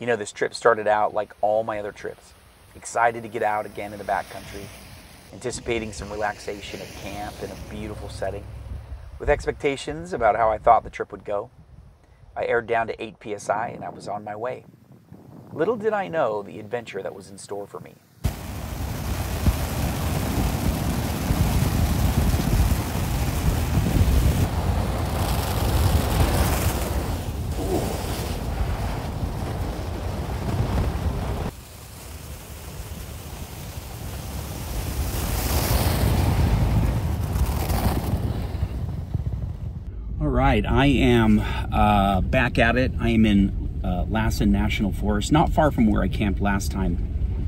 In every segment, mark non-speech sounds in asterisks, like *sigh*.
You know, this trip started out like all my other trips. Excited to get out again in the backcountry, anticipating some relaxation at camp in a beautiful setting, with expectations about how I thought the trip would go. I aired down to 8 psi and I was on my way. Little did I know the adventure that was in store for me. All right, I am uh, back at it. I am in uh, Lassen National Forest, not far from where I camped last time,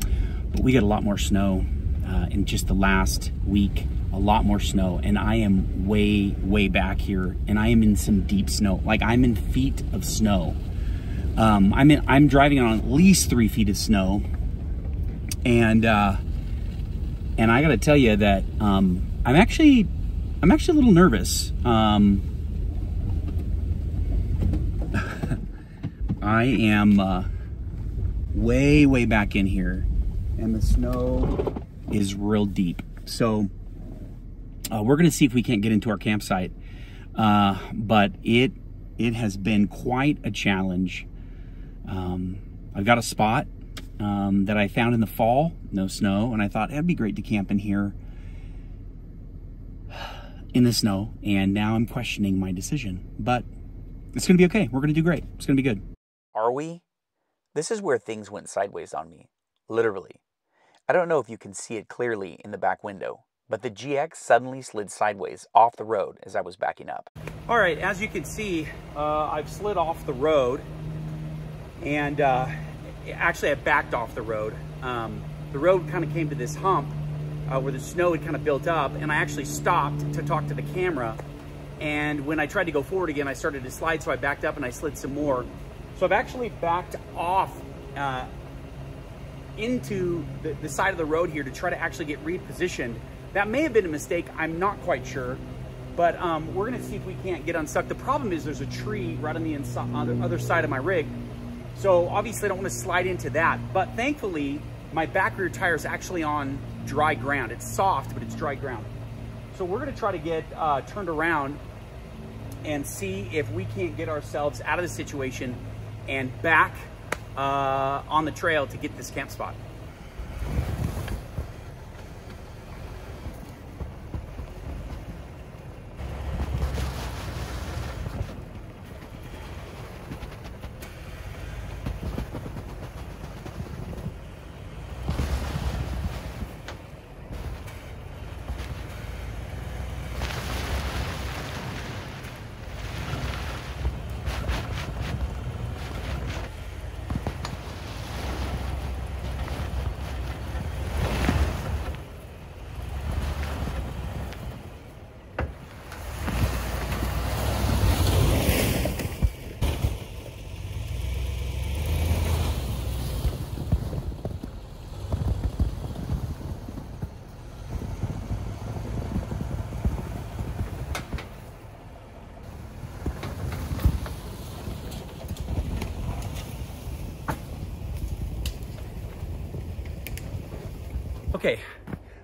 but we got a lot more snow uh, in just the last week, a lot more snow, and I am way, way back here, and I am in some deep snow. Like I'm in feet of snow. Um, I'm in, I'm driving on at least three feet of snow, and uh, and I got to tell you that um, I'm actually I'm actually a little nervous. Um, I am uh, way, way back in here, and the snow is real deep. So uh, we're going to see if we can't get into our campsite, uh, but it it has been quite a challenge. Um, I've got a spot um, that I found in the fall, no snow, and I thought it'd be great to camp in here *sighs* in the snow. And now I'm questioning my decision, but it's going to be okay. We're going to do great. It's going to be good. Are we? This is where things went sideways on me. Literally. I don't know if you can see it clearly in the back window, but the GX suddenly slid sideways off the road as I was backing up. All right, as you can see, uh, I've slid off the road and uh, actually I backed off the road. Um, the road kind of came to this hump uh, where the snow had kind of built up and I actually stopped to talk to the camera. And when I tried to go forward again, I started to slide, so I backed up and I slid some more. So I've actually backed off uh, into the, the side of the road here to try to actually get repositioned. That may have been a mistake, I'm not quite sure. But um, we're gonna see if we can't get unstuck. The problem is there's a tree right on the, on the other side of my rig. So obviously I don't wanna slide into that. But thankfully, my back rear tire is actually on dry ground. It's soft, but it's dry ground. So we're gonna try to get uh, turned around and see if we can't get ourselves out of the situation and back uh, on the trail to get this camp spot. Okay,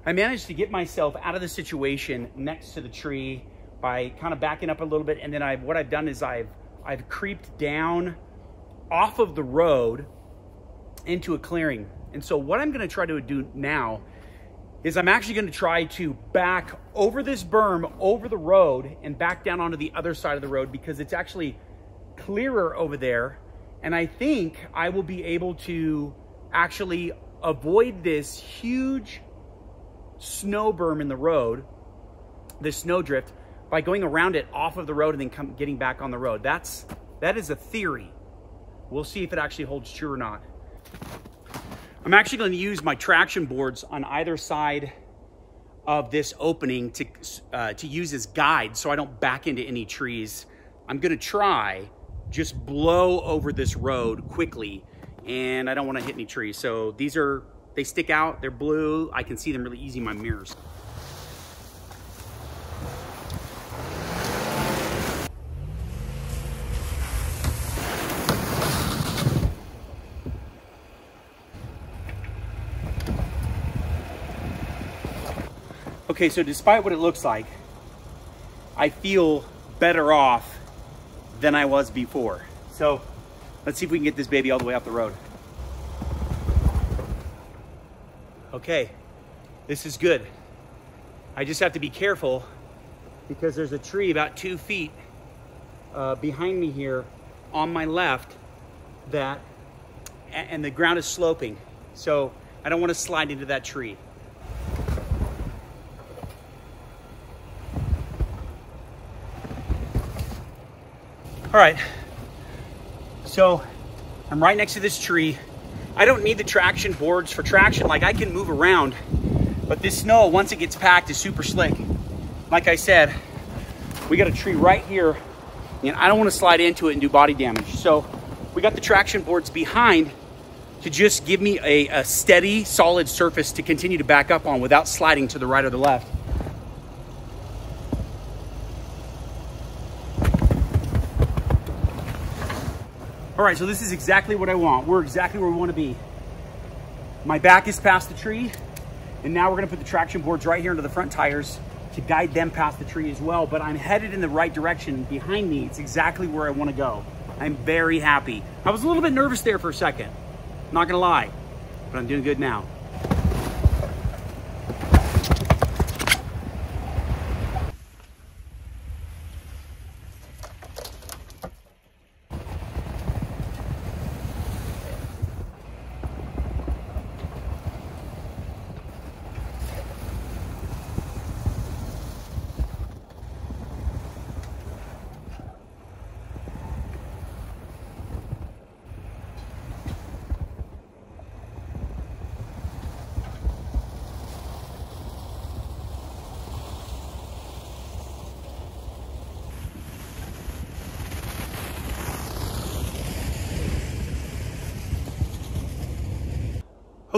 I managed to get myself out of the situation next to the tree by kind of backing up a little bit. And then I, what I've done is I've, I've creeped down off of the road into a clearing. And so what I'm gonna try to do now is I'm actually gonna try to back over this berm, over the road and back down onto the other side of the road because it's actually clearer over there. And I think I will be able to actually avoid this huge snow berm in the road, this snow drift, by going around it off of the road and then come, getting back on the road. That's, that is a theory. We'll see if it actually holds true or not. I'm actually going to use my traction boards on either side of this opening to, uh, to use as guides so I don't back into any trees. I'm going to try just blow over this road quickly and I don't wanna hit any trees. So these are, they stick out, they're blue. I can see them really easy in my mirrors. Okay, so despite what it looks like, I feel better off than I was before. So let's see if we can get this baby all the way up the road. Okay, this is good. I just have to be careful because there's a tree about two feet uh, behind me here on my left that, and the ground is sloping. So I don't want to slide into that tree. All right, so I'm right next to this tree. I don't need the traction boards for traction. Like I can move around, but this snow, once it gets packed, is super slick. Like I said, we got a tree right here and I don't want to slide into it and do body damage. So we got the traction boards behind to just give me a, a steady, solid surface to continue to back up on without sliding to the right or the left. All right, so this is exactly what I want. We're exactly where we want to be. My back is past the tree, and now we're gonna put the traction boards right here into the front tires to guide them past the tree as well, but I'm headed in the right direction behind me. It's exactly where I wanna go. I'm very happy. I was a little bit nervous there for a second, not gonna lie, but I'm doing good now.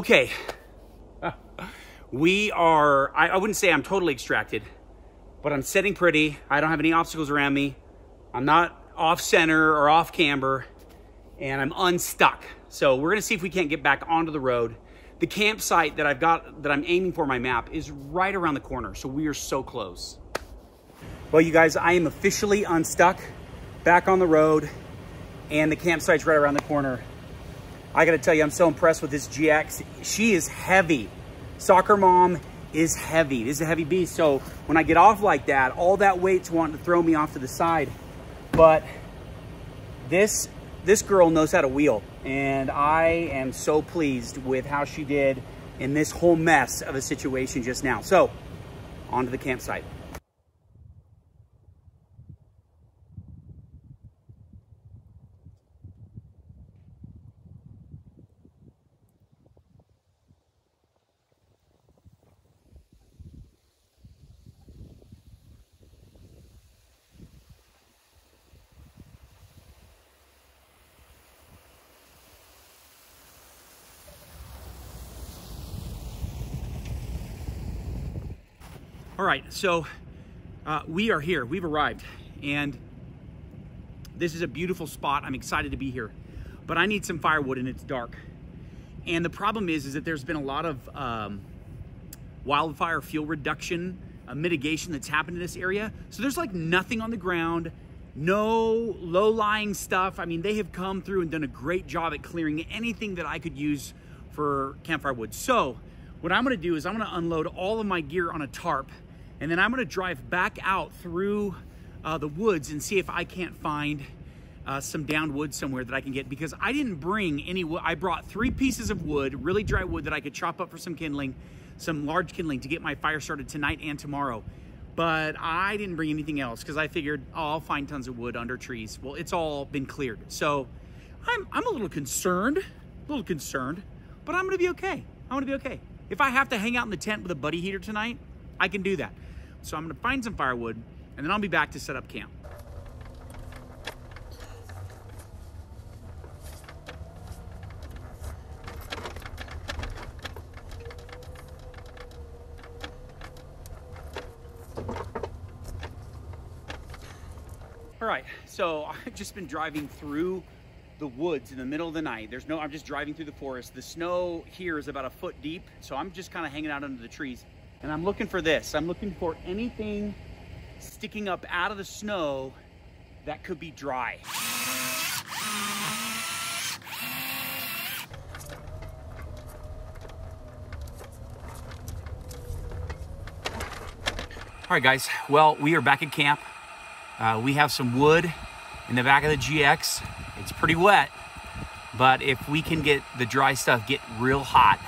Okay. Ah. We are, I, I, wouldn't say I'm totally extracted, but I'm sitting pretty. I don't have any obstacles around me. I'm not off center or off camber, and I'm unstuck. So we're gonna see if we can't get back onto the road. The campsite that I've got, that I'm aiming for my map is right around the corner. So we are so close. Well, you guys, I am officially unstuck, back on the road, and the campsite's right around the corner. I gotta tell you, I'm so impressed with this GX. She is heavy. Soccer mom is heavy. This is a heavy beast. So when I get off like that, all that weight's wanting to throw me off to the side. But this, this girl knows how to wheel. And I am so pleased with how she did in this whole mess of a situation just now. So on to the campsite. All right, so uh, we are here. We've arrived, and this is a beautiful spot. I'm excited to be here, but I need some firewood, and it's dark. And the problem is, is that there's been a lot of um, wildfire fuel reduction uh, mitigation that's happened in this area. So there's like nothing on the ground, no low-lying stuff. I mean, they have come through and done a great job at clearing anything that I could use for campfire wood. So what I'm gonna do is I'm gonna unload all of my gear on a tarp and then I'm gonna drive back out through uh, the woods and see if I can't find uh, some downed wood somewhere that I can get because I didn't bring any wood. I brought three pieces of wood, really dry wood that I could chop up for some kindling, some large kindling to get my fire started tonight and tomorrow. But I didn't bring anything else because I figured, oh, I'll find tons of wood under trees. Well, it's all been cleared. So I'm, I'm a little concerned, a little concerned, but I'm gonna be okay. I'm gonna be okay. If I have to hang out in the tent with a buddy heater tonight, I can do that. So I'm gonna find some firewood and then I'll be back to set up camp. All right, so *laughs* I've just been driving through the woods in the middle of the night. There's no, I'm just driving through the forest. The snow here is about a foot deep, so I'm just kind of hanging out under the trees. And I'm looking for this. I'm looking for anything sticking up out of the snow that could be dry. All right, guys. Well, we are back at camp. Uh, we have some wood in the back of the GX. It's pretty wet, but if we can get the dry stuff get real hot,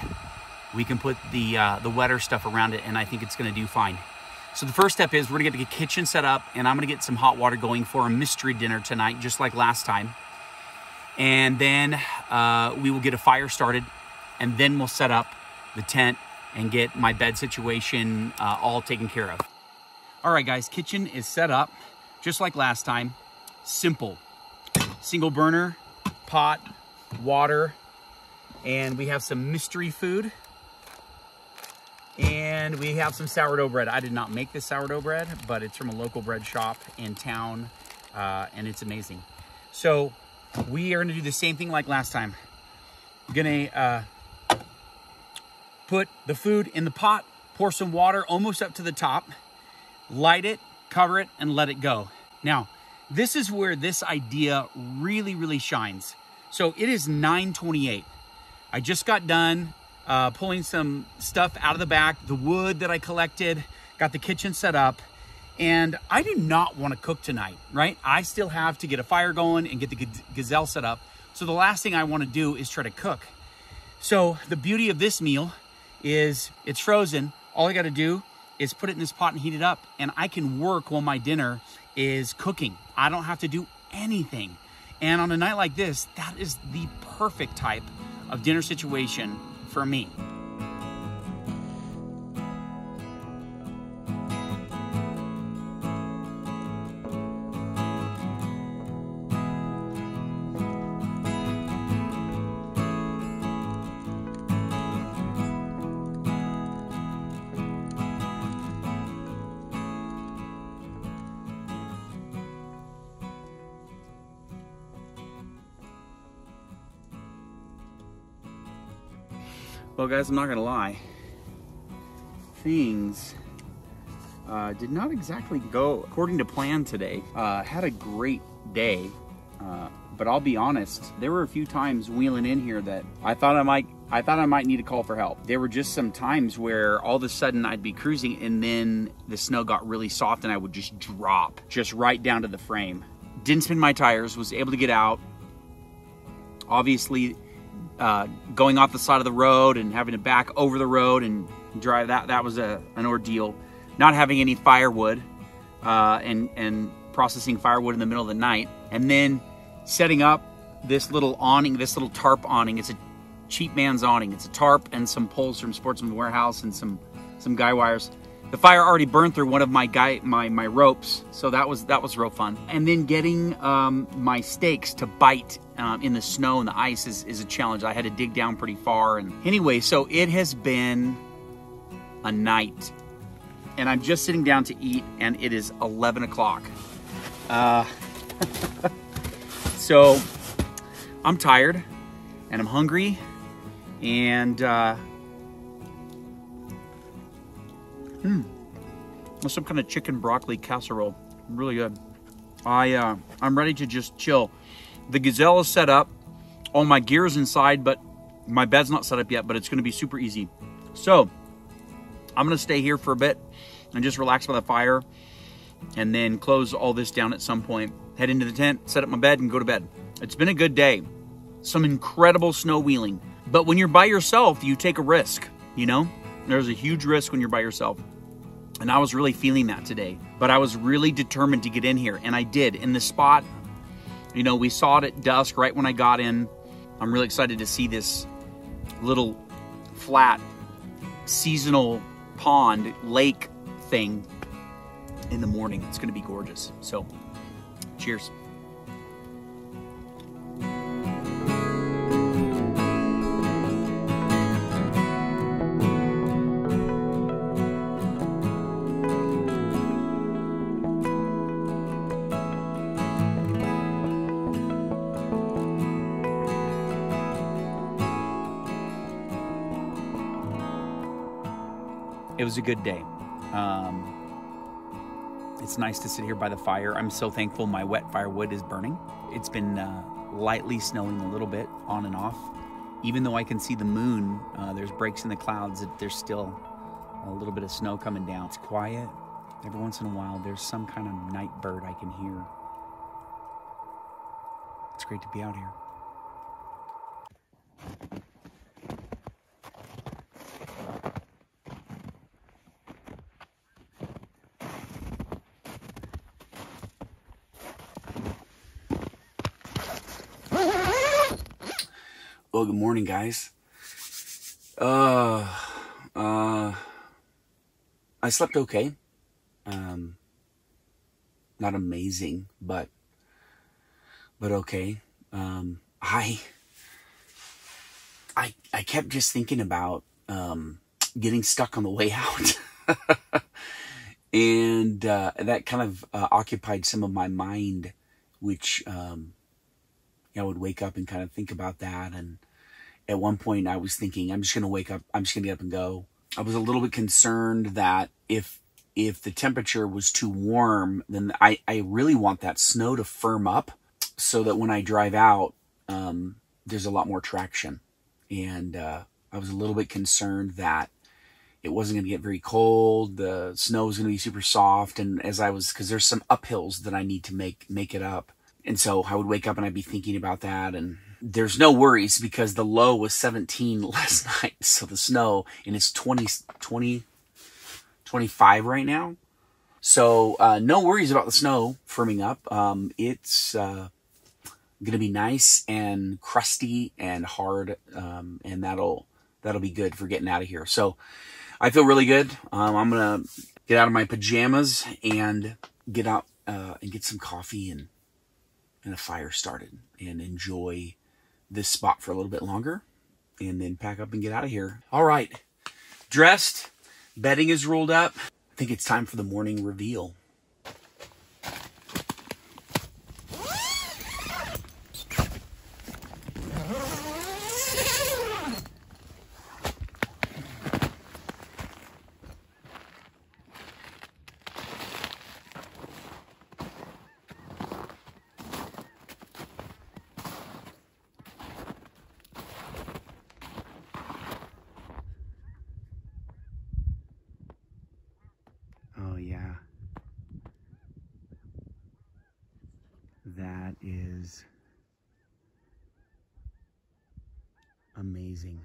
we can put the uh, the wetter stuff around it, and I think it's going to do fine. So the first step is we're gonna get the kitchen set up, and I'm gonna get some hot water going for a mystery dinner tonight, just like last time. And then uh, we will get a fire started, and then we'll set up the tent and get my bed situation uh, all taken care of. All right, guys, kitchen is set up just like last time. Simple. Single burner, pot, water, and we have some mystery food. And we have some sourdough bread. I did not make this sourdough bread, but it's from a local bread shop in town, uh, and it's amazing. So we are gonna do the same thing like last time. We're gonna uh, put the food in the pot, pour some water almost up to the top, light it, cover it, and let it go. Now, this is where this idea really, really shines. So it is 928. I just got done uh, pulling some stuff out of the back, the wood that I collected, got the kitchen set up, and I do not want to cook tonight, right? I still have to get a fire going and get the gazelle set up. So the last thing I want to do is try to cook. So the beauty of this meal is it's frozen. All I got to do is put it in this pot and heat it up and I can work while my dinner is cooking. I don't have to do anything. And on a night like this, that is the perfect type of dinner situation for me. Guys, I'm not gonna lie. Things uh, did not exactly go according to plan today. Uh, had a great day, uh, but I'll be honest. There were a few times wheeling in here that I thought I might. I thought I might need a call for help. There were just some times where all of a sudden I'd be cruising and then the snow got really soft and I would just drop just right down to the frame. Didn't spin my tires, was able to get out. Obviously, uh, going off the side of the road and having to back over the road and drive that that was a, an ordeal. Not having any firewood uh, and and processing firewood in the middle of the night. And then setting up this little awning this little tarp awning. It's a cheap man's awning. It's a tarp and some poles from sportsman warehouse and some some guy wires the fire already burned through one of my guy my my ropes so that was that was real fun. And then getting um, my stakes to bite um, in the snow and the ice is, is a challenge. I had to dig down pretty far and anyway so it has been a night. And i'm just sitting down to eat and it is 11 o'clock. Uh, *laughs* so i'm tired and i'm hungry and uh, Hmm. Some kind of chicken broccoli casserole. Really good. I, uh, I'm ready to just chill. The Gazelle is set up. All my gear is inside, but my bed's not set up yet, but it's going to be super easy. So, I'm going to stay here for a bit and just relax by the fire and then close all this down at some point. Head into the tent, set up my bed, and go to bed. It's been a good day. Some incredible snow wheeling. But when you're by yourself, you take a risk, you know? There's a huge risk when you're by yourself. And I was really feeling that today. But I was really determined to get in here. And I did. In the spot, you know, we saw it at dusk right when I got in. I'm really excited to see this little flat seasonal pond lake thing in the morning. It's going to be gorgeous. So, cheers. It was a good day. Um, it's nice to sit here by the fire. I'm so thankful my wet firewood is burning. It's been uh, lightly snowing a little bit on and off. Even though I can see the moon, uh, there's breaks in the clouds. There's still a little bit of snow coming down. It's quiet. Every once in a while, there's some kind of night bird I can hear. It's great to be out here. Good morning, guys. Uh, uh, I slept okay. Um, not amazing, but, but okay. Um, I, I, I kept just thinking about, um, getting stuck on the way *laughs* out. and, uh, that kind of, uh, occupied some of my mind, which, um, I would wake up and kind of think about that. And at one point I was thinking, I'm just going to wake up. I'm just going to get up and go. I was a little bit concerned that if, if the temperature was too warm, then I, I really want that snow to firm up so that when I drive out, um, there's a lot more traction. And, uh, I was a little bit concerned that it wasn't going to get very cold. The snow was going to be super soft. And as I was, cause there's some uphills that I need to make, make it up. And so I would wake up and I'd be thinking about that. And there's no worries because the low was 17 *laughs* last night. So the snow and it's 20, 20, 25 right now. So, uh, no worries about the snow firming up. Um, it's, uh, to be nice and crusty and hard. Um, and that'll, that'll be good for getting out of here. So I feel really good. Um, I'm to get out of my pajamas and get out, uh, and get some coffee and, and a fire started and enjoy this spot for a little bit longer and then pack up and get out of here. All right, dressed, bedding is rolled up. I think it's time for the morning reveal. Oh, yeah. That is amazing.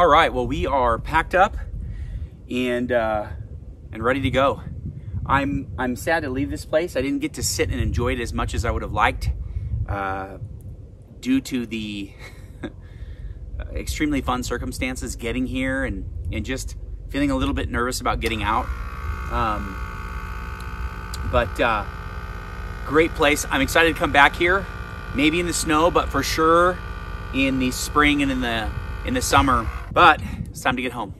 All right, well, we are packed up and uh, and ready to go. I'm I'm sad to leave this place. I didn't get to sit and enjoy it as much as I would have liked, uh, due to the *laughs* extremely fun circumstances getting here and and just feeling a little bit nervous about getting out. Um, but uh, great place. I'm excited to come back here. Maybe in the snow, but for sure in the spring and in the in the summer. But it's time to get home.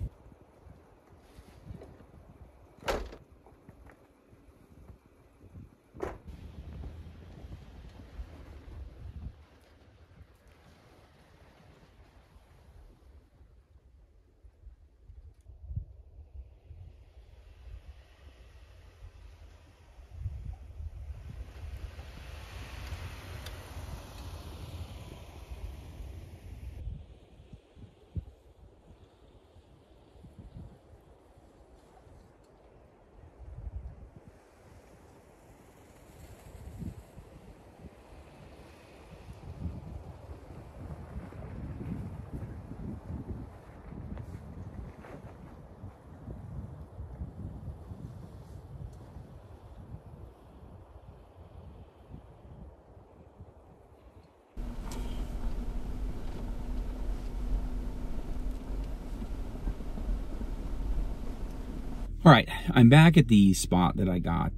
All right, I'm back at the spot that I got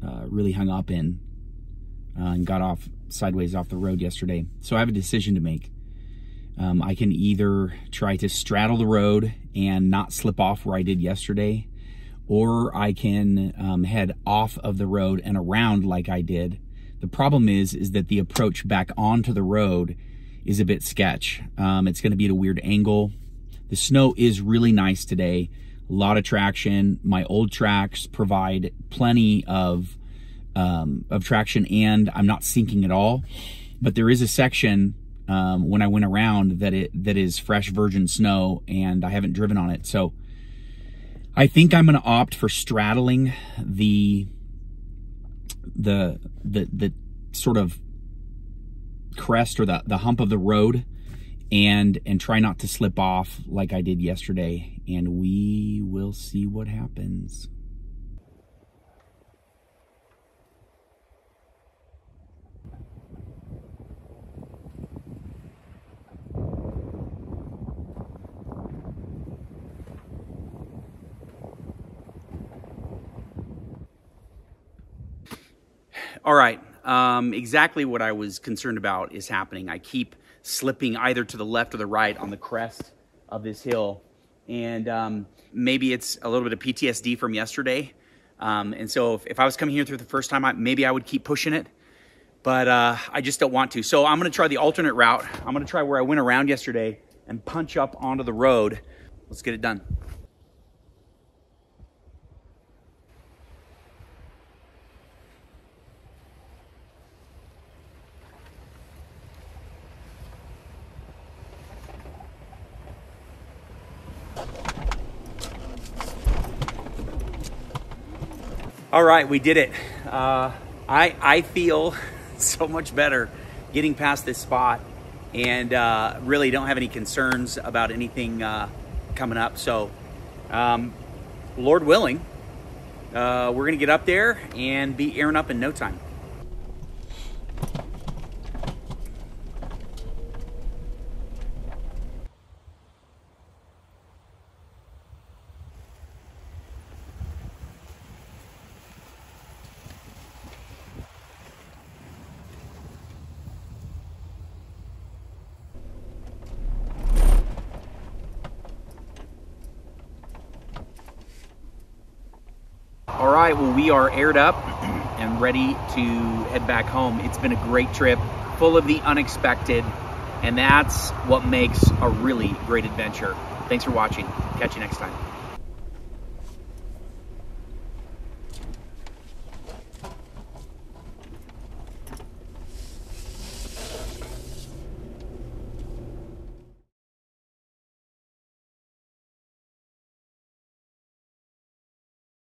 uh, really hung up in uh, and got off sideways off the road yesterday. So I have a decision to make. Um, I can either try to straddle the road and not slip off where I did yesterday, or I can um, head off of the road and around like I did. The problem is, is that the approach back onto the road is a bit sketch. Um, it's going to be at a weird angle. The snow is really nice today a lot of traction. My old tracks provide plenty of um, of traction, and I'm not sinking at all. But there is a section um, when I went around that it that is fresh virgin snow, and I haven't driven on it. So I think I'm going to opt for straddling the the the the sort of crest or the the hump of the road and and try not to slip off like I did yesterday and we will see what happens. All right, um, exactly what I was concerned about is happening. I keep slipping either to the left or the right on the crest of this hill. And um, maybe it's a little bit of PTSD from yesterday. Um, and so if, if, I was coming here through the first time, I, maybe I would keep pushing it. But uh, I just don't want to. So I'm going to try the alternate route. I'm going to try where I went around yesterday and punch up onto the road. Let's get it done. All right, we did it. Uh, I, I feel *laughs* so much better getting past this spot and uh, really don't have any concerns about anything uh, coming up. So, um, Lord willing, uh, we're going to get up there and be airing up in no time. All right, well, we are aired up *clears throat* and ready to head back home. It's been a great trip, full of the unexpected, and that's what makes a really great adventure. Thanks for watching. Catch you next time.